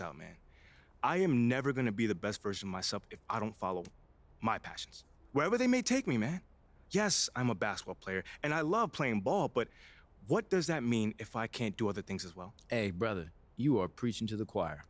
out, man. I am never gonna be the best version of myself if I don't follow my passions. Wherever they may take me, man. Yes, I'm a basketball player and I love playing ball, but what does that mean if I can't do other things as well? Hey, brother, you are preaching to the choir.